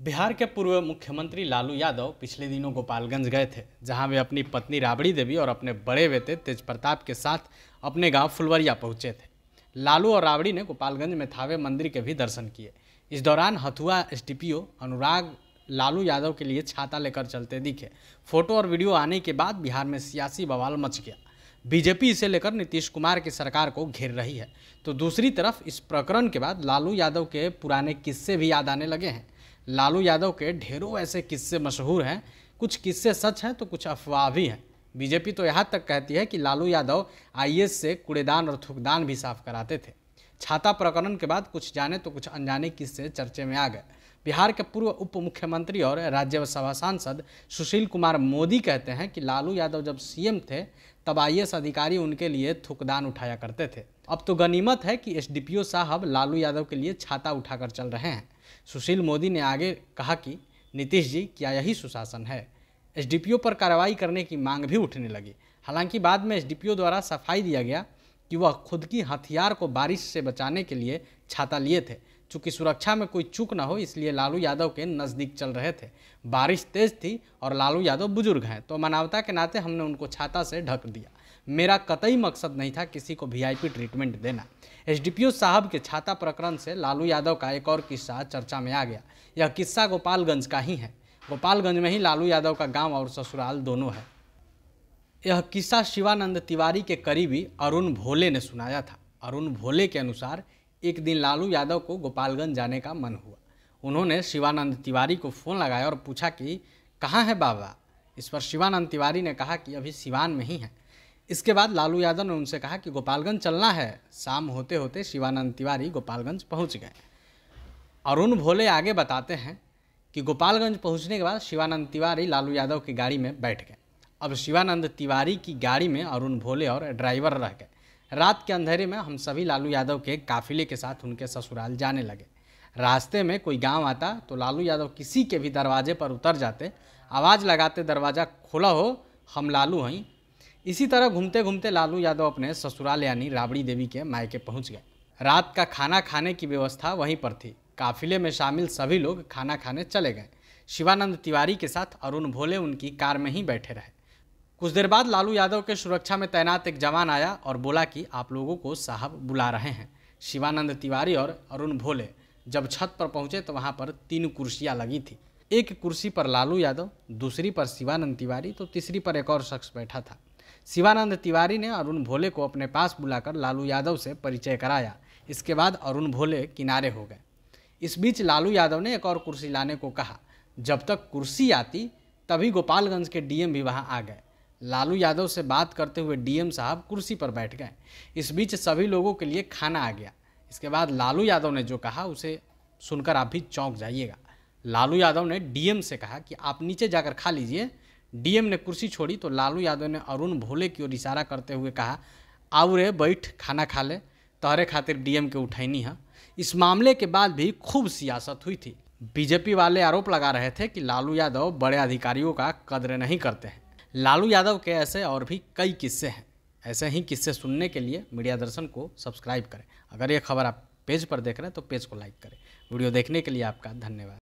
बिहार के पूर्व मुख्यमंत्री लालू यादव पिछले दिनों गोपालगंज गए थे, जहाँ वे अपनी पत्नी राबड़ी देवी और अपने बड़े बेटे तेज प्रताप के साथ अपने गाँव फुलवरिया पहुँचे थे। लालू और राबड़ी ने गोपालगंज में थावे मंदिर के भी दर्शन किए। इस दौरान हथुआ एसडीपीओ अनुराग लालू यादव के लिए छाता लेकर चलते दिखे। फ़ोटो और वीडियो आने के बाद बिहार में सियासी बवाल मच गया। बीजेपी इसे लेकर नीतीश कुमार की सरकार को घेर रही है। तो दूसरी तरफ़ इस प्रकरण के बाद लालू यादव के पुराने किस्से भी याद आने लगे हैं। लालू यादव के ढेरों ऐसे किस्से मशहूर हैं। कुछ किस्से सच हैं तो कुछ अफवाह भी हैं। बीजेपी तो यहाँ तक कहती है कि लालू यादव आईएएस से कूड़ेदान और थुकदान भी साफ़ कराते थे। छाता प्रकरण के बाद कुछ जाने तो कुछ अनजाने किस्से चर्चे में आ गए। बिहार के पूर्व उप मुख्यमंत्री और राज्यसभा सांसद सुशील कुमार मोदी कहते हैं कि लालू यादव जब सीएम थे, तब आई अधिकारी उनके लिए थुकदान उठाया करते थे। अब तो गनीमत है कि एसडीपीओ साहब लालू यादव के लिए छाता उठाकर चल रहे हैं। सुशील मोदी ने आगे कहा कि, नीतीश जी, क्या यही सुशासन है? एसडीपीओ पर कार्रवाई करने की मांग भी उठने लगी। हालाँकि बाद में एसडीपीओ द्वारा सफ़ाई दिया गया कि वह खुद की हथियार को बारिश से बचाने के लिए छाता लिए थे। चूँकि सुरक्षा में कोई चूक ना हो, इसलिए लालू यादव के नज़दीक चल रहे थे। बारिश तेज थी और लालू यादव बुज़ुर्ग हैं तो मानवता के नाते हमने उनको छाता से ढक दिया। मेरा कतई मकसद नहीं था किसी को वीआईपी ट्रीटमेंट देना। एसडीपीओ साहब के छाता प्रकरण से लालू यादव का एक और किस्सा चर्चा में आ गया। यह किस्सा गोपालगंज का ही है। गोपालगंज में ही लालू यादव का गाँव और ससुराल दोनों है। यह किस्सा शिवानंद तिवारी के करीबी अरुण भोले ने सुनाया था। अरुण भोले के अनुसार एक दिन लालू यादव को गोपालगंज जाने का मन हुआ। उन्होंने शिवानंद तिवारी को फ़ोन लगाया और पूछा कि, कहाँ है बाबा? इस पर शिवानंद तिवारी ने कहा कि, अभी सिवान में ही है। इसके बाद लालू यादव ने उनसे कहा कि, गोपालगंज चलना है। शाम होते होते शिवानंद तिवारी गोपालगंज पहुँच गए। अरुण भोले आगे बताते हैं कि, गोपालगंज पहुँचने के बाद शिवानंद तिवारी लालू यादव की गाड़ी में बैठ गए। अब शिवानंद तिवारी की गाड़ी में अरुण भोले और ड्राइवर रह गए। रात के अंधेरे में हम सभी लालू यादव के काफिले के साथ उनके ससुराल जाने लगे। रास्ते में कोई गाँव आता तो लालू यादव किसी के भी दरवाजे पर उतर जाते। आवाज़ लगाते दरवाज़ा खोला हो, हम लालू हई इसी तरह घूमते घूमते लालू यादव अपने ससुराल यानी राबड़ी देवी के मायके पहुँच गए। रात का खाना खाने की व्यवस्था वहीं पर थी। काफिले में शामिल सभी लोग खाना खाने चले गए। शिवानंद तिवारी के साथ अरुण भोले उनकी कार में ही बैठे रहे। कुछ देर बाद लालू यादव के सुरक्षा में तैनात एक जवान आया और बोला कि आप लोगों को साहब बुला रहे हैं। शिवानंद तिवारी और अरुण भोले जब छत पर पहुँचे तो वहाँ पर तीन कुर्सियाँ लगी थी। एक कुर्सी पर लालू यादव, दूसरी पर शिवानंद तिवारी तो तीसरी पर एक और शख्स बैठा था। शिवानंद तिवारी ने अरुण भोले को अपने पास बुलाकर लालू यादव से परिचय कराया। इसके बाद अरुण भोले किनारे हो गए। इस बीच लालू यादव ने एक और कुर्सी लाने को कहा। जब तक कुर्सी आती, तभी गोपालगंज के डीएम भी वहाँ आ गए। लालू यादव से बात करते हुए डीएम साहब कुर्सी पर बैठ गए। इस बीच सभी लोगों के लिए खाना आ गया। इसके बाद लालू यादव ने जो कहा, उसे सुनकर आप भी चौंक जाइएगा। लालू यादव ने डीएम से कहा कि आप नीचे जाकर खा लीजिए। डीएम ने कुर्सी छोड़ी तो लालू यादव ने अरुण भोले की ओर इशारा करते हुए कहा, आओ रे, बैठ, खाना खा ले। तहरे खातिर डीएम के उठैनी है। इस मामले के बाद भी खूब सियासत हुई थी। बीजेपी वाले आरोप लगा रहे थे कि लालू यादव बड़े अधिकारियों का कद्र नहीं करते हैं। लालू यादव के ऐसे और भी कई किस्से हैं। ऐसे ही किस्से सुनने के लिए मीडिया दर्शन को सब्सक्राइब करें। अगर ये खबर आप पेज पर देख रहे हैं तो पेज को लाइक करें। वीडियो देखने के लिए आपका धन्यवाद।